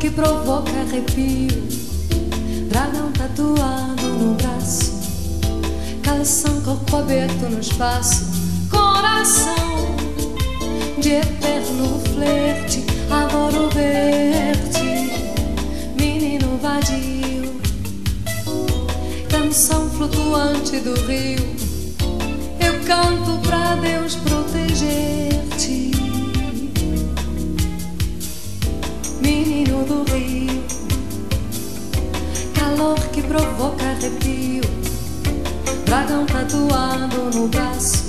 que provoca arrepio, dragão tatuado no braço, calção corpo aberto no espaço, coração de eterno flerte, adoro ver-te, menino vadio, canção flutuante do rio, provoca arrepio, dragão tatuado no braço,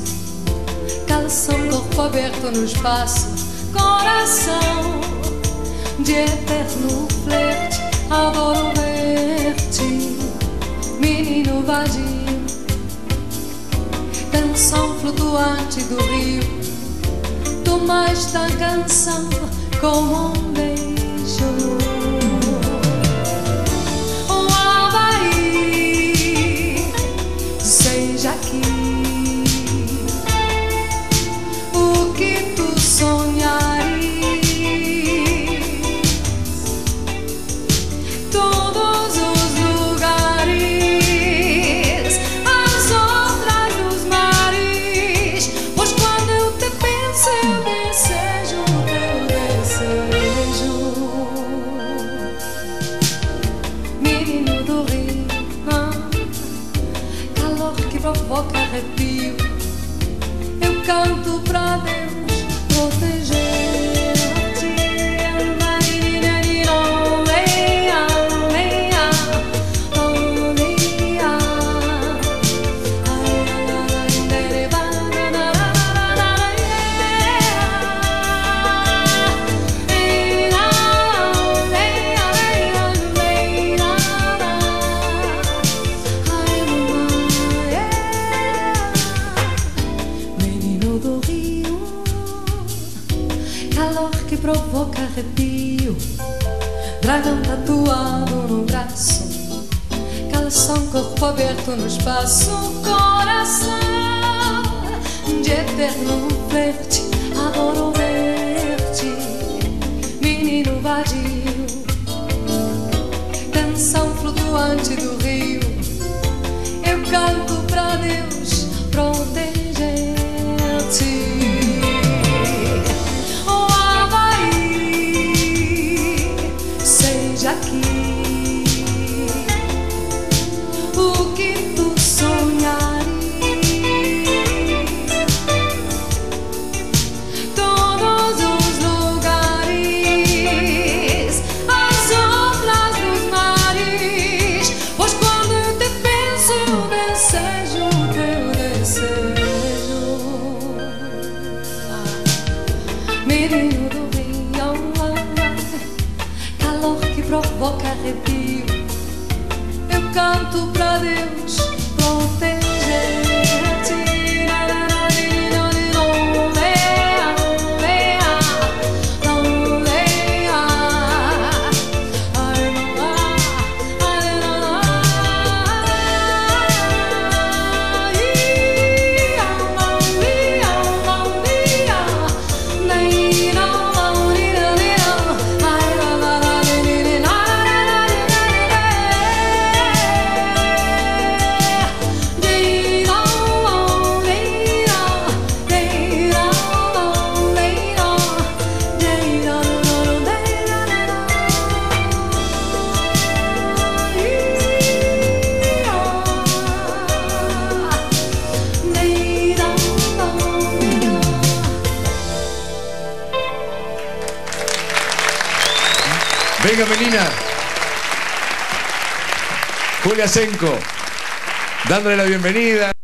calção corpo aberto no espaço, coração de eterno flerte, adoro ver-te, menino vadio, canção flutuante do rio, toma esta canção como um beijo. Provoca arrepio. Eu canto pra Deus provoca arrepio, dragão tatuado no braço, calção corpo aberto no espaço, coração de eterno flerte, adoro ver-te, menino vadio, canção flutuante do rio, eu canto provoca arrepio. Eu canto pra Deus proteger-te. Venga, Melina. Julia Senco, dándole la bienvenida.